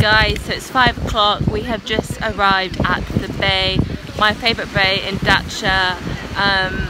Guys, so it's five o'clock. We have just arrived at the bay, my favourite bay in Datça. Um,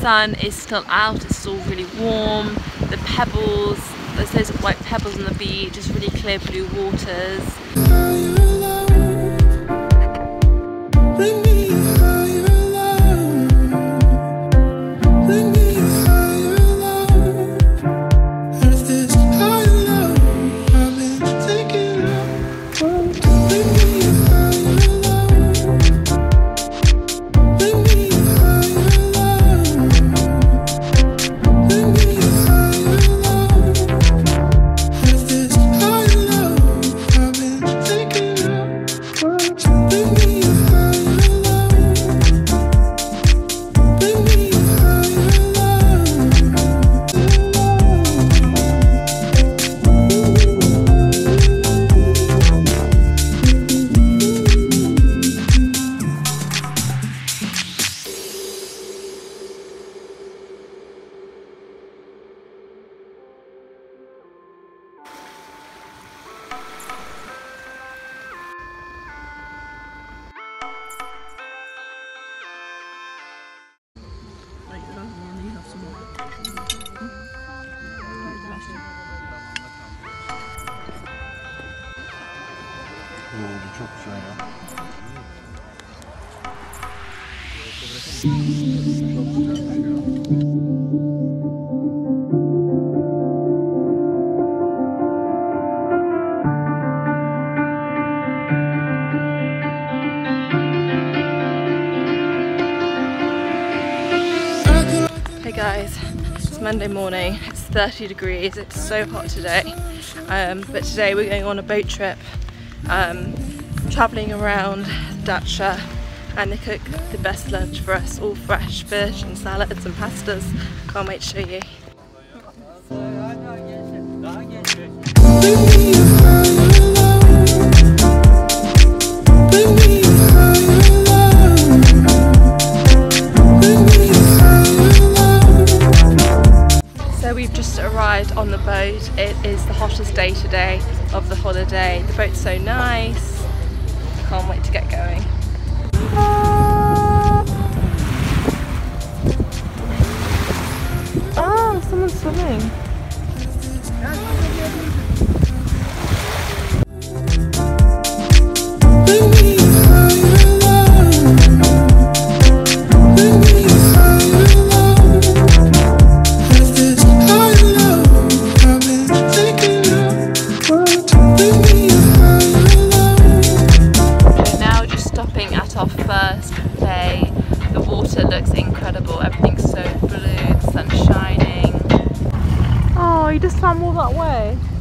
sun is still out, it's still really warm. The pebbles, there's those white pebbles on the beach, just really clear blue waters. Guys, it's Monday morning. It's 30 degrees. It's so hot today. Um, but today we're going on a boat trip, um, traveling around Datça, and they cook the best lunch for us, all fresh fish and salads and pastas. Can't wait to show you. So we've just arrived on the boat. It is the hottest day today of the holiday. The boat's so nice. Can't wait to get going. Someone's way.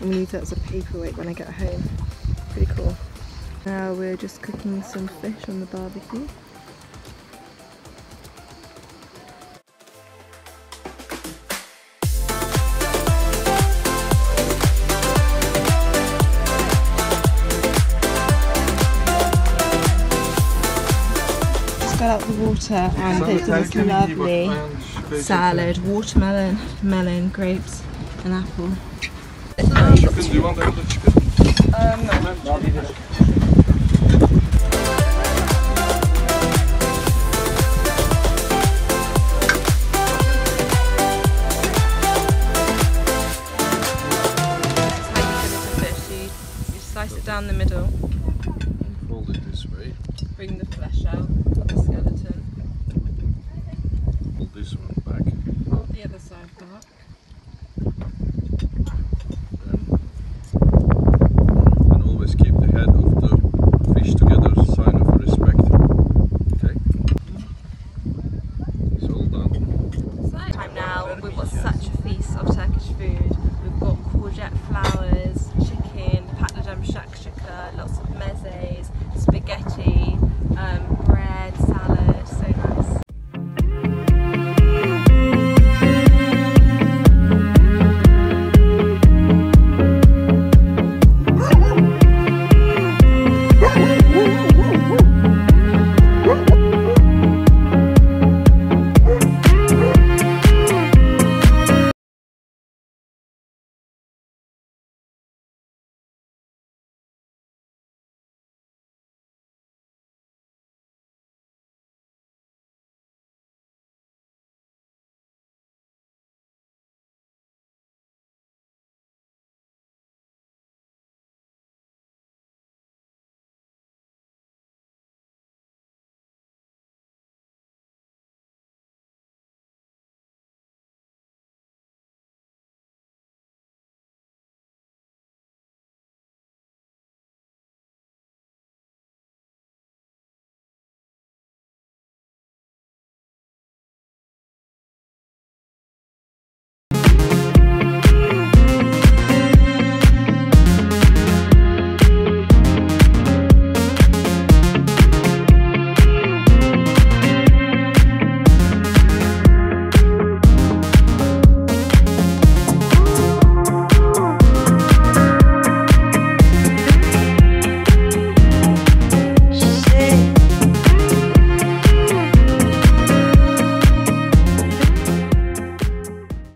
I'm gonna use that as a paperweight when I get home. Pretty cool. Now we're just cooking some fish on the barbecue. Just got out the water and did this lovely salad, watermelon, melon, grapes, and apple. Because do you want them to chicken? Um, no.